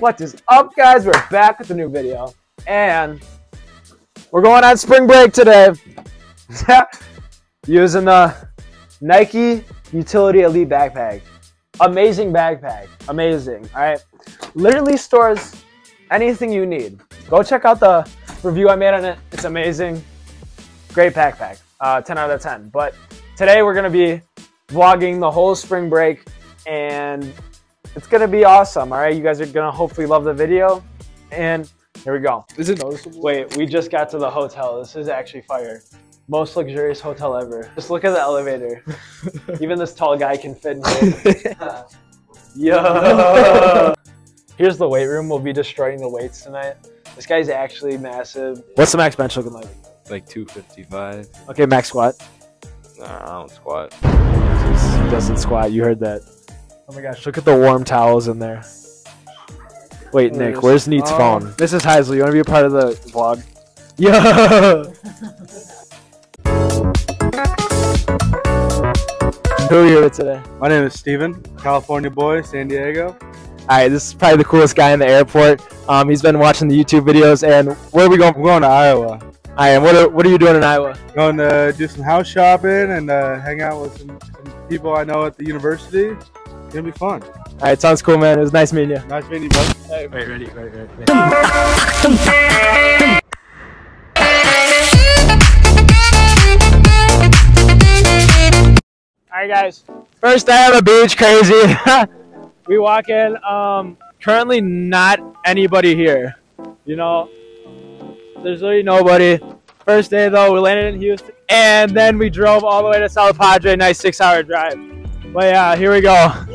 What is up, guys? We're back with a new video, and we're going on spring break today. Using the Nike Utility Elite backpack. Amazing backpack. Amazing. All right. Literally stores anything you need. Go check out the review I made on it. It's amazing. Great backpack. Uh, 10 out of 10. But today we're going to be vlogging the whole spring break and it's going to be awesome. All right. You guys are going to hopefully love the video. And here we go. Is it noticeable? Wait, we just got to the hotel. This is actually fire. Most luxurious hotel ever. Just look at the elevator. Even this tall guy can fit in here. Yo. Here's the weight room. We'll be destroying the weights tonight. This guy's actually massive. What's the max bench looking like? like 255. Okay, max squat. Nah, I don't squat. He doesn't squat. You heard that. Oh my gosh, look at the warm towels in there. Wait, Nick, where's Neat's Oh. phone? This is Heisley. You want to be a part of the vlog? Yeah! Who are you here with today? My name is Steven, California boy, San Diego. All right, this is probably the coolest guy in the airport. Um, he's been watching the YouTube videos, and where are we going? I'm going to Iowa. Alright, am. What are, what are you doing in Iowa? Going to do some house shopping and uh, hang out with some, some people I know at the university. It's gonna be fun. All right, sounds cool, man. It was nice meeting you. Nice meeting you, bud. Wait, ready, wait, wait, wait. All right, guys. First day on the beach, crazy. we walk in. Um, currently, not anybody here. You know, there's really nobody. First day though, we landed in Houston, and then we drove all the way to South Padre. Nice six-hour drive. But yeah, here we go.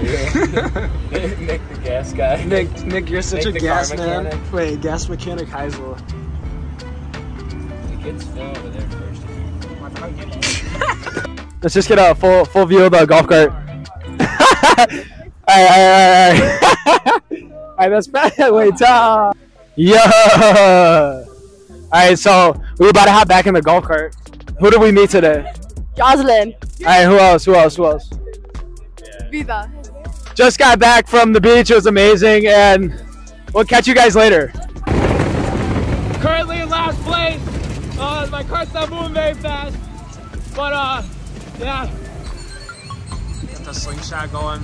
Filling up the gas for real. Nick, the gas guy. Nick, Nick, you're such Nick a gas man. mechanic. Wait, gas mechanic Heisel. It gets filled over there first. Let's just get a full full view of the golf cart. alright, alright, alright. Alright, that's bad. Wait, uh, yeah. Alright, so we're about to hop back in the golf cart. Who did we meet today? Jocelyn. Alright, who else? Who else? Who else? Vida. Just got back from the beach. It was amazing, and we'll catch you guys later. Currently in last place. Uh, my cart's not moving very fast, but uh, yeah. Got the slingshot going.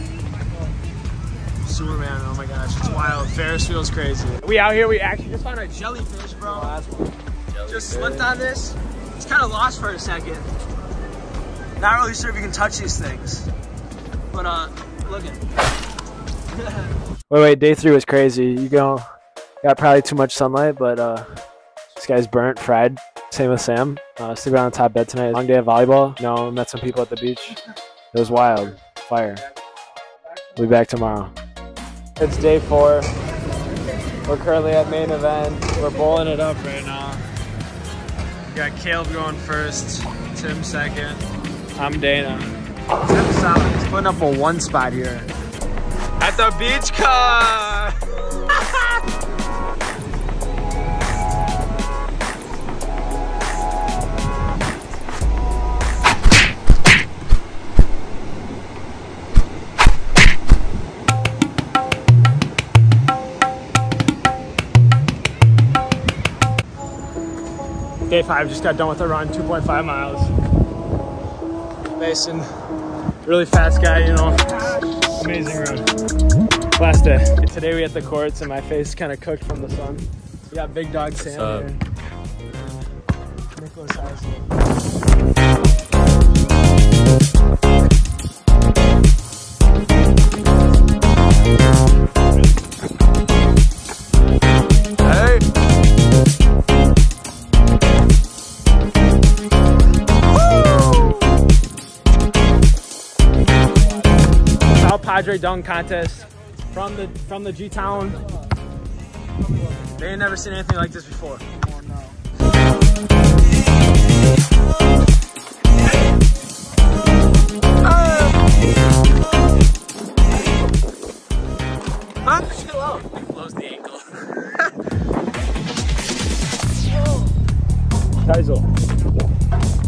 Superman, oh my gosh, it's wild. Ferris wheel's crazy. We out here, we actually just found a jellyfish, bro. Just slipped on this. It's kind of lost for a second. Not really sure if you can touch these things. But uh, Wait, wait, day three was crazy. You go, got probably too much sunlight, but uh, this guy's burnt, fried. Same with Sam. Uh, sleeping on the top bed tonight. Long day of volleyball. No, met some people at the beach. It was wild. Fire. We'll be back tomorrow. It's day four. We're currently at main event. We're bowling it up right now. Got Caleb going first, Tim second. I'm Dana. Tim's solid. He's putting up a one spot here. At the beach car! Day five, just got done with a run, 2.5 miles. Mason, really fast guy, you know. Amazing run. Last day. Today we at the courts and my face kind of cooked from the sun. We got big dog Sam up? here. Nicholas Heisler. Hey! Padre dunk contest from the from the G Town. They ain't never seen anything like this before. Oh no. Huh? Chill out. Close the ankle. Kaizo.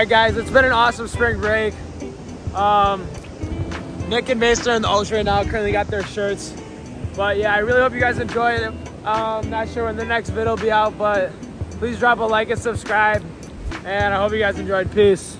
Right, guys, it's been an awesome spring break. Um, Nick and Mason are in the Ultra right now. Currently got their shirts. But yeah, I really hope you guys enjoyed it. Um, not sure when the next video will be out, but please drop a like and subscribe. And I hope you guys enjoyed. Peace.